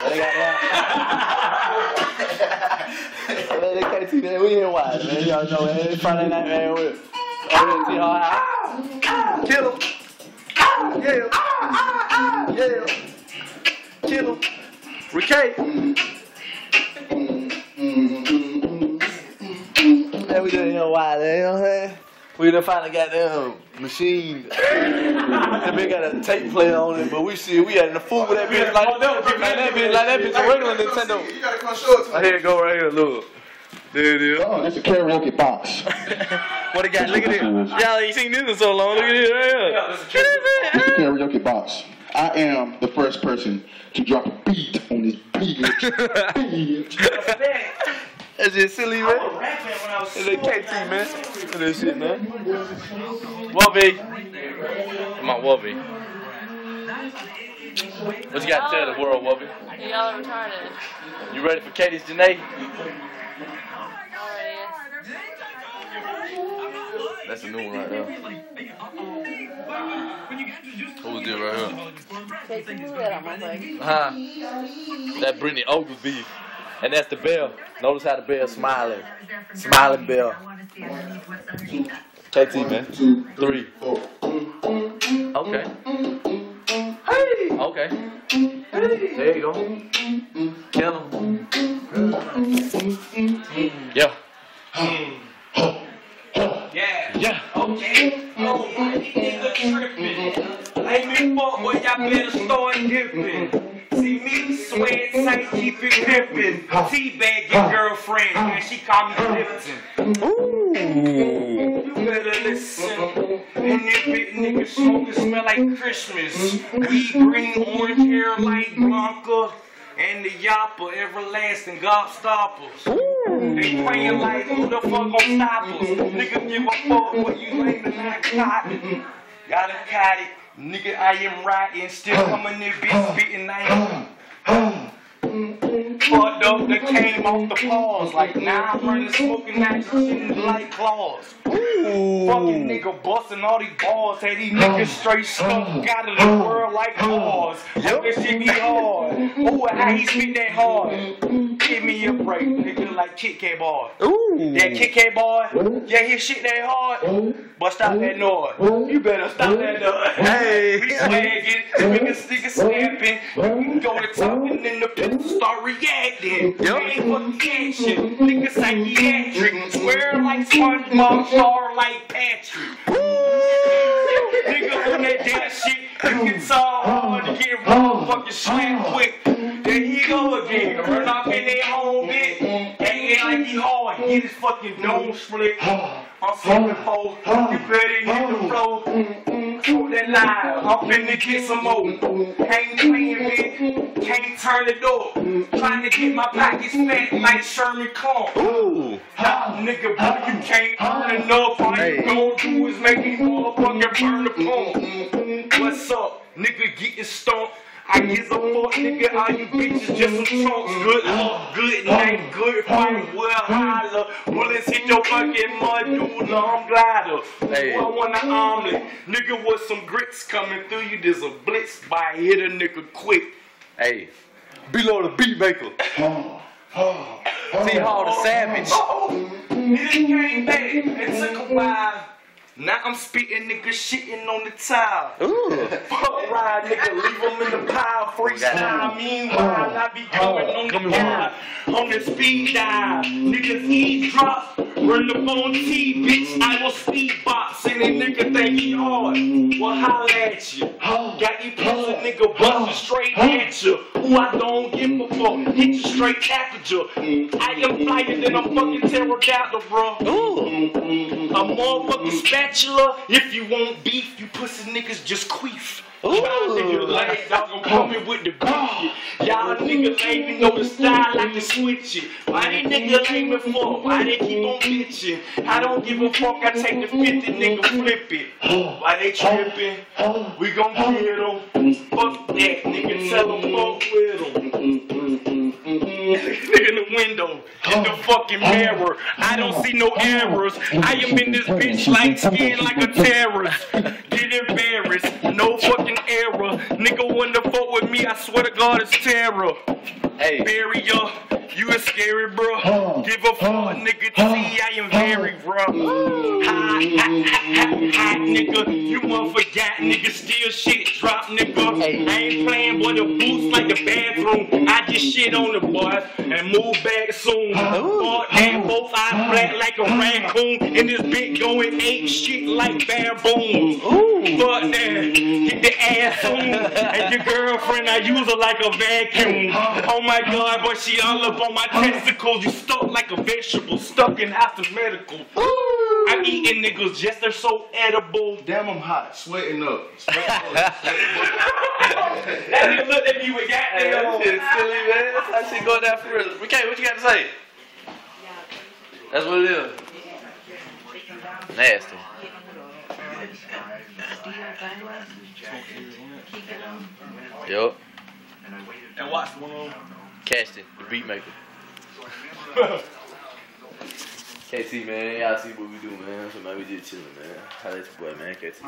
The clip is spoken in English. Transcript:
They got man, they can't see that. We ain't wise, man. Y'all know. It's Friday night, man. We're oh, see how Kill him. Yeah. Yeah. Kill him. Man, we done here wise, man. You know what I'm saying? We done finally got them machine. that bitch got a tape player on it, but we see we had the fool with that bitch like, like that bitch, like that bitch a regular Nintendo. You gotta come show it to Oh, here it go right here, look. There it is. Oh, that's a karaoke box. What it got? Look at this. Y'all ain't seen this in so long. Look at this right here. It's a karaoke box. I am the first person to drop a beat on this bitch. bitch. That's just silly, man. I It's a KT, man. At this shit, man. Wubby. My Wubby. What you got to tell the world, Wubby? Y'all are retarded. You ready for Katie's Janae? That's a new one right there. Who's this right here? Take the movie out of my leg. Huh? That Brittany Oglesby. And that's the bell. Notice how the bell smiling. Smiling bell. KT, man. Three. Okay. Hey. Okay. There you go. Kill him. Yeah. Yeah. Yeah. Okay. Oh, my nigga tripping. Ain't me fuck boy, y'all better start dipping. Sweat tight, keep it gripping. Teabag your girlfriend, man. She call me Lipton. You better listen. And this big nigga smoking smell like Christmas. Weed green, orange hair like Blanca. And the yapper, everlasting gobstoppers. They praying like who the fuck gon' stop us? Nigga give a fuck what you ain't not cotton. Gotta cut it. Nigga, I am riding, still coming in bitch spitting I ain't. Fucked mm, mm, mm. Up that came off the paws. Like now I'm running smoking that shit like claws. Ooh. Fucking nigga busting all these balls. Had these niggas straight stuck out of the world like claws. Yep. That shit be hard. Ooh, how he spit that hard. Give me a break, nigga, like Kit Kat boy. Ooh. That Kit Kat boy, yeah, his shit that hard. But stop that noise. You better stop that noise. Hey. We swagging, niggas niggas snapping. We go to talking and the people start reacting. Ain't fucking action. Niggas psychiatric. Swear like SpongeBob, star like Patrick. Nigga on that damn shit. You get so hard to get wrong, fucking slam quick. There he go again. Get his fucking dome split. I'm seven four. You better hit the flow. Mm, mm, mm, Talk that live. I'm finna get some more. Ain't playing bitch. Can't turn the door. Trying to get my pockets fat like Sherman Clark. Ooh. Nah, nigga, boy, you can't earn enough. All you gon' do is make me motherfucking burn the pump. What's up? Nigga getting stumped. I give a fuck, nigga. All you bitches just some trunks. Good luck, good night, good fight. Well, holler. Bullets hit your fucking medulla. I'm glider. Hey. I want an omelet. Nigga, with some grits coming through you, there's a blitz by hit a nigga quick. Hey. B-Lo the beat maker. See Hall the Savage. Oh, nigga came back. It took a while. Now I'm spitting nigga shitting on the tile. Ooh. Fuck ride, nigga, leave them in the pile. Freestyle. Meanwhile, I be going oh, on the dial. On the speed dial. Niggas eavesdrop. Run up on T, bitch. I will speed box. And that nigga think he hard. Well, holla at you. Got you pussy nigga bustin' straight at you. Who I don't give a fuck. Hit you straight after you. I am flyer than a fucking pterodactyl, bro. Ooh. A motherfucking spatula. If you want beef, you pussy niggas just queef. Ooh. Y'all niggas y'all gon' come in with the beef. Y'all oh. niggas lame, you know the style, I can switch it. Why they niggas lame for? Why they keep on bitching? I don't give a fuck, I take the 50 nigga flip it. Why they tripping? We gon' get them. Fuck that, nigga, tell them fuck with them. Nigga in the window, in the fucking mirror. I don't see no errors. I am in this bitch like skin like a terrorist. Get embarrassed, no fucking error. Nigga wanna fuck with me, I swear to God, it's terror. Hey, Bury ya, you is scary, bro. Oh, Give a fuck, oh, nigga. oh, See, I am very bro. Ha, ha, ha, ha, ha, nigga. You motherfucker, nigga. Still shit drop, nigga. Hey. I ain't playing with the boots like the bathroom. I just shit on the boy and move back soon. Fuck that, both eyes black like a raccoon. And this bitch going ape shit like baboons. Fuck that, get the ass on. And your girlfriend, I use her like a vacuum. Oh my god, boy, she all up on my testicles. You stuck like a vegetable, stuck in after medical. I'm eating niggas just they're so edible. Damn, I'm hot, sweating up. That nigga looked at me with hey, that goddamn. shit is silly, man. That shit going down for real. Okay, what you got to say? That's what it is. Nasty. Yup. And watch the one on. Caston, the beat maker. KT, man, y'all see what we do, man. So, man, we just chilling, man. How that's boy, man, KT.